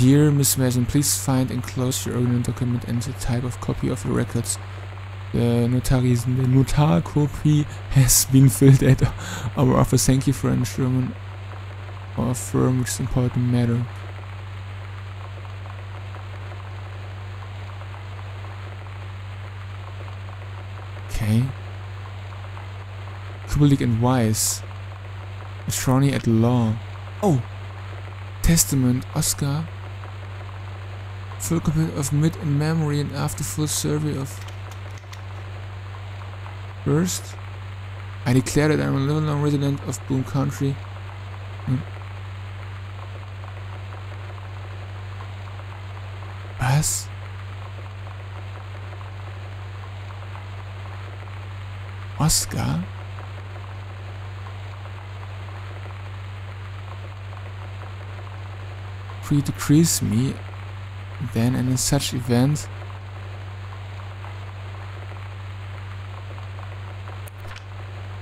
Dear Miss Mason, please find and close your original document and the type of copy of the records. The notaries, the notar copy has been filled at our office. Thank you for ensuring our firm, which is important matter. Okay. Kubelik and Weiss. Attorney at law. Oh! Testament, Oscar. Full copy of mid in memory and after full survey of First, I declare that I'm a long resident of Boom Country. Mm. Was? Oscar? Pre-decrease me, then in such event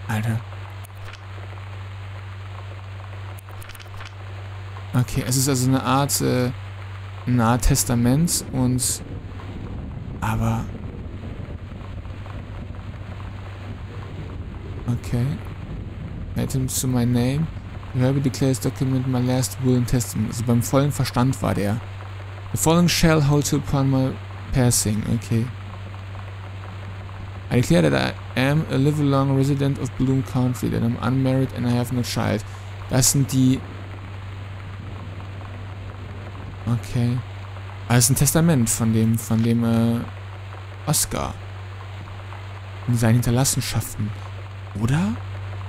Alter. Okay, es ist also eine Art, äh, eine Testament und... Aber... Okay. Items to my name. Herbie declares document my last will and testament. Also beim vollen Verstand war der. The following shall hold to upon my passing. Okay. I declare that I am a live-along resident of Bloom Country, that I'm unmarried and I have no child. Das sind die... Okay. Ah, das ist ein Testament von dem, von dem, äh, Oscar. Und seinen Hinterlassenschaften. Oder?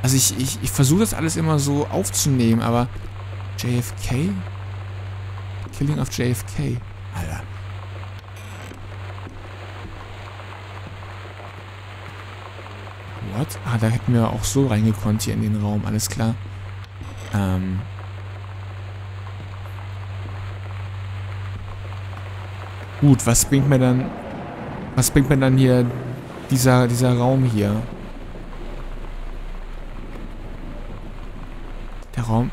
Also ich, ich, ich versuche das alles immer so aufzunehmen, aber... JFK? Killing of JFK. Alter. What? Ah, da hätten wir auch so reingekonnt hier in den Raum. Alles klar. Ähm. Gut, was bringt mir dann... Was bringt mir dann hier dieser, dieser Raum hier? Der Raum...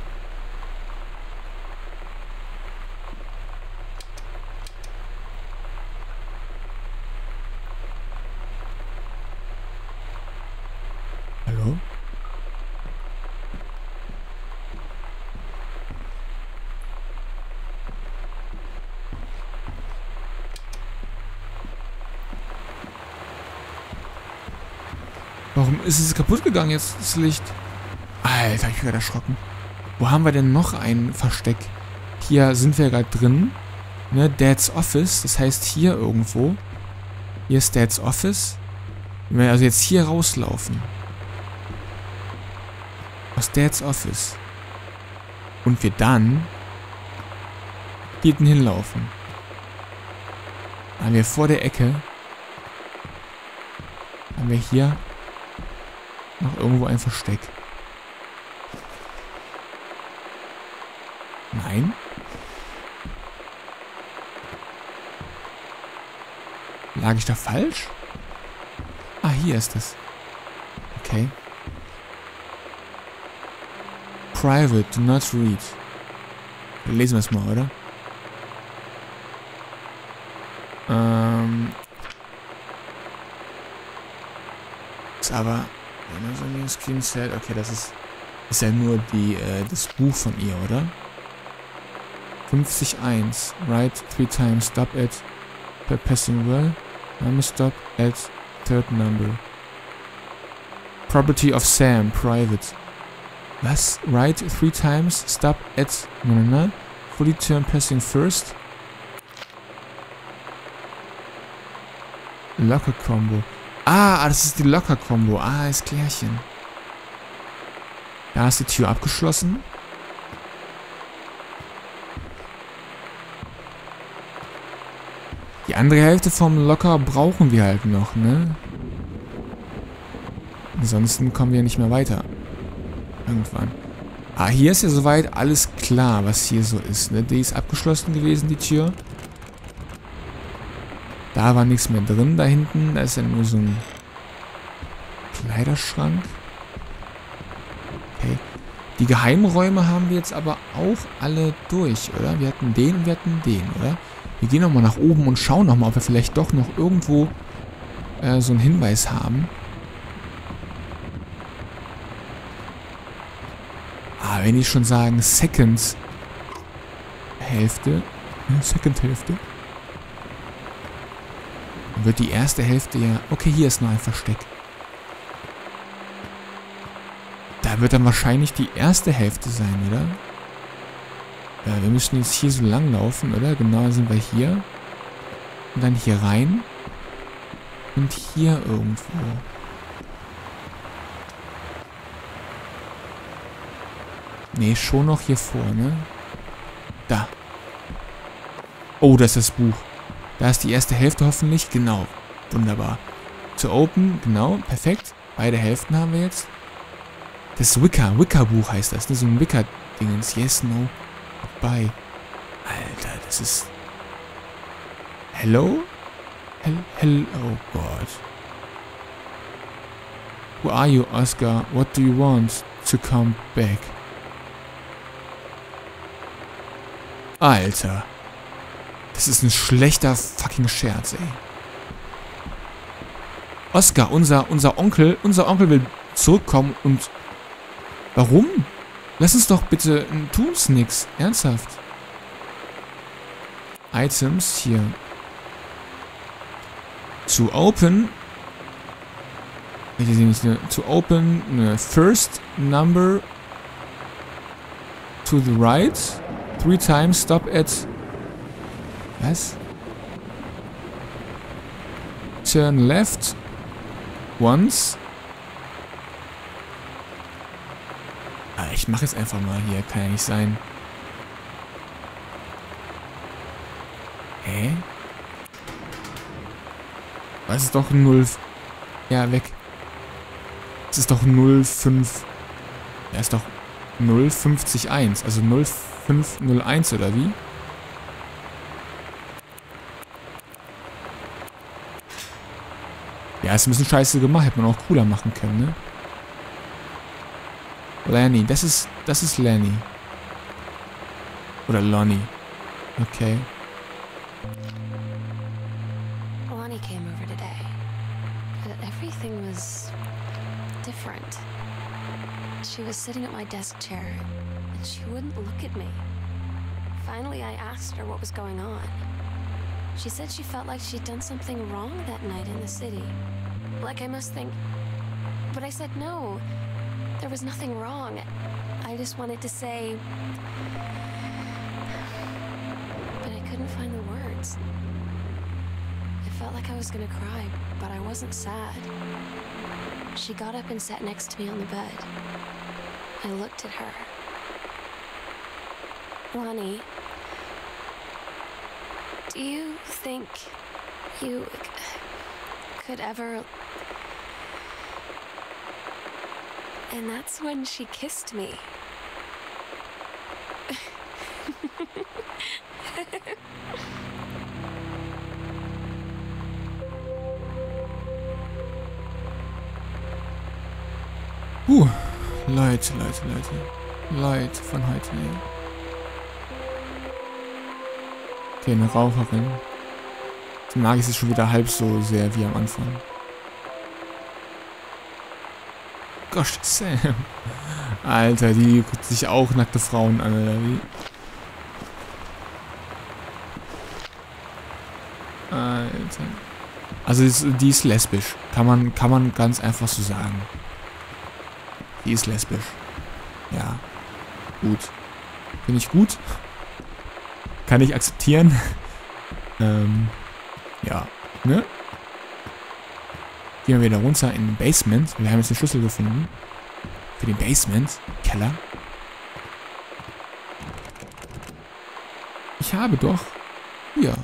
Warum ist es kaputt gegangen jetzt, das Licht? Alter, ich werde erschrocken. Wo haben wir denn noch ein Versteck? Hier sind wir gerade drin. Ne, Dad's Office. Das heißt hier irgendwo. Hier ist Dad's Office. Wenn wir also jetzt hier rauslaufen. Aus Dad's Office. Und wir dann hinten hinlaufen. Haben wir vor der Ecke. Haben wir hier noch irgendwo ein Versteck. Nein. Lag ich da falsch? Ah, hier ist es. Okay. Private, do not read. Lesen wir es mal, oder? Ähm. Ist aber. Screen Set. Okay, das ist. Ist ja nur die, äh, das Buch von ihr, oder? 50.1. Write three times. Stop at per passing well. I'm stop at third number. Property of Sam. Private. Was? Write three times. Stop at. No, no, no. Fully turn passing first. Locker Combo. Ah, das ist die Locker Combo. Ah, ist klärchen. Da ist die Tür abgeschlossen. Die andere Hälfte vom Locker brauchen wir halt noch, ne? Ansonsten kommen wir nicht mehr weiter. Irgendwann. Ah, hier ist ja soweit alles klar, was hier so ist, ne? Die ist abgeschlossen gewesen, die Tür. Da war nichts mehr drin, da hinten. Da ist ja nur so ein Kleiderschrank. Okay. Die Geheimräume haben wir jetzt aber auch alle durch, oder? Wir hatten den und wir hatten den, oder? Wir gehen nochmal nach oben und schauen nochmal, ob wir vielleicht doch noch irgendwo äh, so einen Hinweis haben. Ah, wenn die schon sagen Second Hälfte. Second Hälfte. Dann wird die erste Hälfte ja... Okay, hier ist noch ein Versteck. Da wird dann wahrscheinlich die erste Hälfte sein, oder? Ja, wir müssen jetzt hier so lang laufen, oder? Genau, sind wir hier. Und dann hier rein. Und hier irgendwo. Nee, schon noch hier vorne. Da. Oh, das ist das Buch. Da ist die erste Hälfte hoffentlich. Genau. Wunderbar. Zu open, genau, perfekt. Beide Hälften haben wir jetzt. Das Wicca, Wicca-Buch heißt das. Ist so ein Wicca-Dingens. Yes, no, bye. Alter, das ist... Hello? Hel Hello, oh Gott. Who are you, Oscar? What do you want to come back? Alter. Das ist ein schlechter fucking Scherz, ey. Oscar, unser, unser Onkel, unser Onkel will zurückkommen und... Warum? Lass uns doch bitte... Tun's nix. Ernsthaft. Items hier. Zu open. Ich sehe nicht. To open eine first number to the right. Three times stop at... Was? Turn left. Once. Ah, ich mache jetzt einfach mal hier. Kann ja nicht sein. Hä? Was ist doch 0... Ja, weg. Es ist doch 05... Ja, ist doch 0501. Also 0501 oder wie? Ja, ist ein bisschen scheiße gemacht. Hätte man auch cooler machen können, ne? Lanny. Das ist... Das ist Lanny. Oder Lonnie. Okay. Lonnie came over today. Everything was different. She was sitting at my desk chair, and she wouldn't look at me. Finally, I asked her what was going on. She said she felt like she'd done something wrong that night in the city. Like I must think. But I said no. There was nothing wrong. I just wanted to say. But I couldn't find the words. I felt like I was gonna cry, but I wasn't sad. She got up and sat next to me on the bed. I looked at her. Lonnie, you think you could ever. And that's when she kissed me. Puh. Leute, Leute, Leute. Leid von heute Okay, eine Raucherin. Jetzt mag ich sie schon wieder halb so sehr wie am Anfang. Gosh, Sam. Alter, die guckt sich auch nackte Frauen an, oder wie? Alter. Also die ist, die ist lesbisch. Kann man, kann man ganz einfach so sagen. Die ist lesbisch. Ja. Gut. Finde ich gut. Kann ich akzeptieren. ähm, ja. Ne? Gehen wir wieder runter in den Basement. Wir haben jetzt den Schlüssel gefunden. Für den Basement. Keller. Ich habe doch. Hier.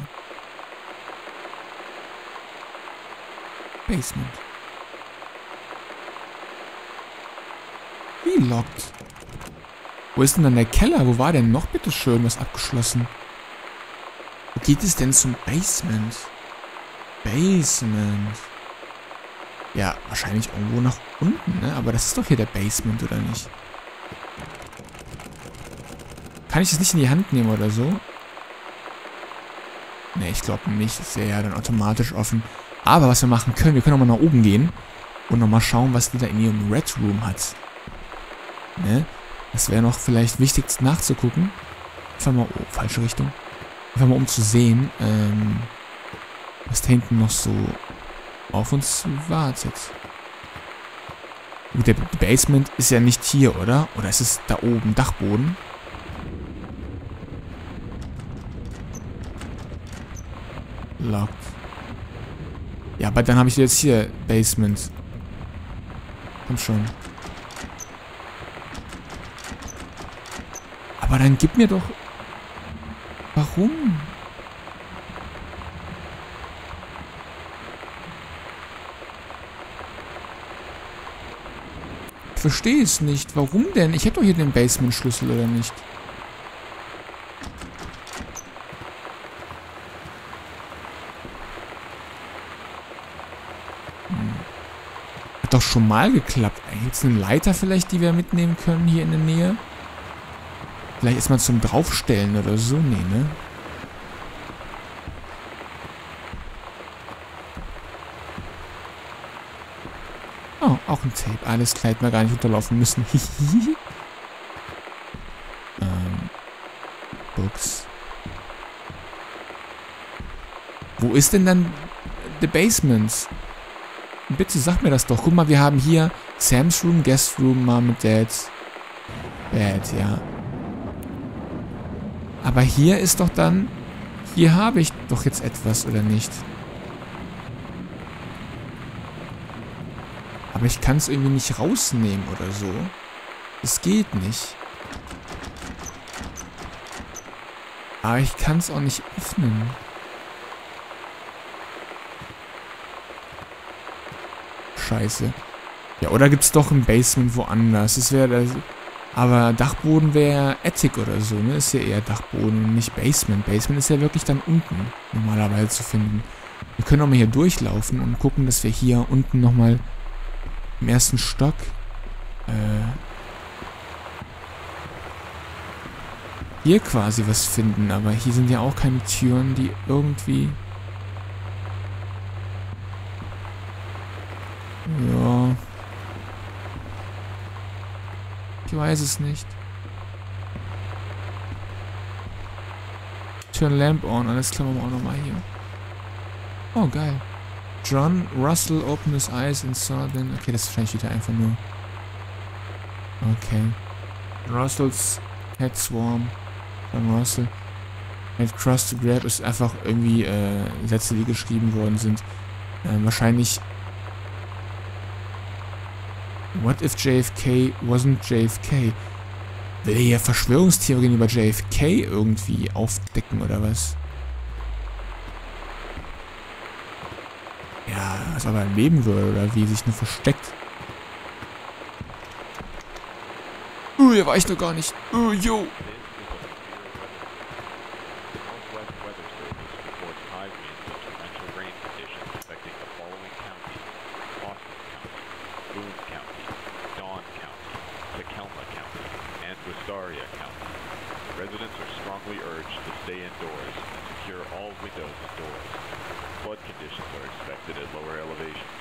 Basement. Wie lockt? Wo ist denn dann der Keller? Wo war denn noch bitte schön was abgeschlossen? Geht es denn zum Basement? Basement. Ja, wahrscheinlich irgendwo nach unten, ne? Aber das ist doch hier der Basement, oder nicht? Kann ich es nicht in die Hand nehmen oder so? Ne, ich glaube nicht. Ist ja dann automatisch offen. Aber was wir machen können, wir können nochmal nach oben gehen und nochmal schauen, was die da in ihrem Red Room hat. Ne? Das wäre noch vielleicht wichtig nachzugucken. Einfach mal, oh, falsche Richtung. Einfach mal um zu sehen, ähm, was da hinten noch so auf uns wartet. Gut, der Basement ist ja nicht hier, oder? Oder ist es da oben, Dachboden? Locked. Ja, aber dann habe ich jetzt hier Basement. Komm schon. Aber dann gib mir doch... Warum? Ich verstehe es nicht. Warum denn? Ich hätte doch hier den Basement-Schlüssel, oder nicht? Hat doch schon mal geklappt. Gibt es eine Leiter vielleicht, die wir mitnehmen können hier in der Nähe? Vielleicht erstmal zum Draufstellen oder so. Nee, ne? Oh, auch ein Tape. Alles klar, hätten wir gar nicht unterlaufen müssen. ähm, Books. Wo ist denn dann The Basements? Bitte sag mir das doch. Guck mal, wir haben hier Sam's Room, Guest Room, Mom und Dad's Bed, ja. Aber hier ist doch dann... Hier habe ich doch jetzt etwas, oder nicht? Aber ich kann es irgendwie nicht rausnehmen oder so. Es geht nicht. Aber ich kann es auch nicht öffnen. scheiße. Ja, oder gibt es doch ein Basement woanders? Das wäre das. Aber Dachboden wäre Attic oder so, ne? Ist ja eher Dachboden nicht Basement. Basement ist ja wirklich dann unten normalerweise zu finden. Wir können auch mal hier durchlaufen und gucken, dass wir hier unten nochmal im ersten Stock äh, hier quasi was finden. Aber hier sind ja auch keine Türen, die irgendwie Ja. Ich weiß es nicht. Turn lamp on. Alles klar, machen wir auch nochmal hier. Oh, geil. John Russell opened his eyes and saw then... Okay, das ist wahrscheinlich wieder einfach nur... Okay. Russells head swarm. John Russell. Had crossed to grab ist einfach irgendwie äh, Sätze, die geschrieben worden sind. Äh, wahrscheinlich What if JFK wasn't JFK? Will er hier Verschwörungstheorien über JFK irgendwie aufdecken oder was? Ja, als ob er leben würde oder wie sich nur versteckt. Uh, hier war ich noch gar nicht. Uh, yo. County. Residents are strongly urged to stay indoors and secure all windows and doors. Flood conditions are expected at lower elevations.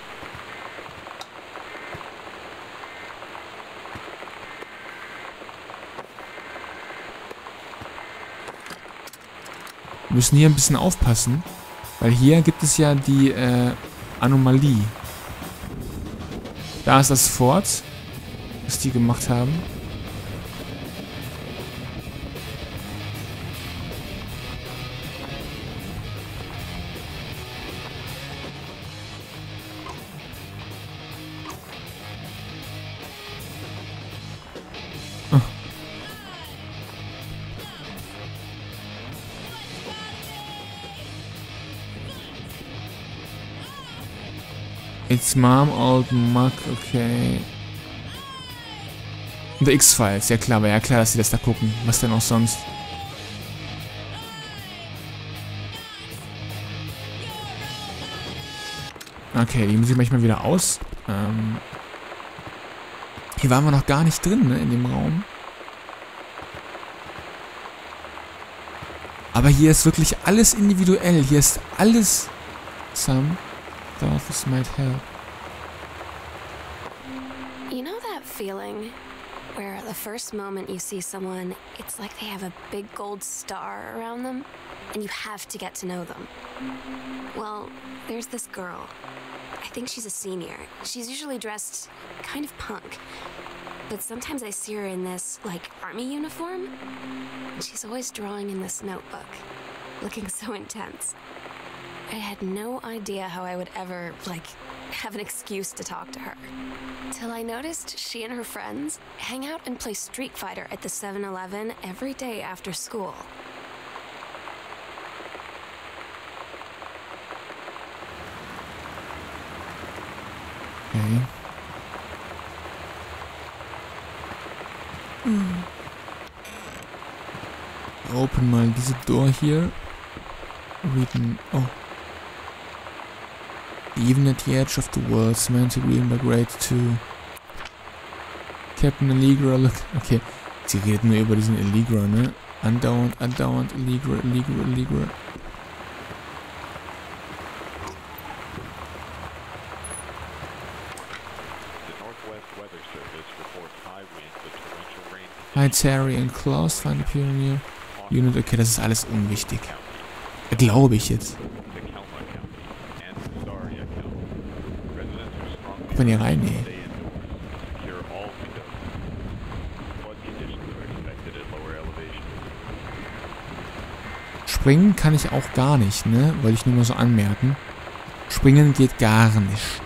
Wir müssen hier ein bisschen aufpassen, weil hier gibt es ja die äh, Anomalie. Da ist das Fort, was die gemacht haben. It's Mom, Old Muck, okay. The X-Files, ja klar, war ja klar, dass sie das da gucken. Was denn auch sonst? Okay, die muss ich manchmal wieder aus. Ähm hier waren wir noch gar nicht drin, ne, in dem Raum. Aber hier ist wirklich alles individuell. Hier ist alles... Thought this might help. You know that feeling where the first moment you see someone, it's like they have a big gold star around them, and you have to get to know them? Well, there's this girl. I think she's a senior. She's usually dressed kind of punk. But sometimes I see her in this, like, army uniform, she's always drawing in this notebook, looking so intense. I had no idea how I would ever, like, have an excuse to talk to her. Till I noticed she and her friends hang out and play Street Fighter at the 7 Eleven every day after school. Okay. Hmm. Open mal diese Door hier. Reading. Oh. Even at the edge of the world, Samantha Greenberg Grade 2. Captain Allegra, look. Okay. Sie redet nur über diesen Allegra, ne? Andauernd, andauernd, Allegra, Allegra, Allegra. The Northwest Weather Service reports high winds and torrential rain Hi Terry and Klaus, find a pioneer. Unit, okay, das ist alles unwichtig. Glaube ich jetzt. Expected at lower elevations. Springen kann ich auch gar nicht, ne? Wollte ich nur mal so anmerken. Springen geht gar nicht.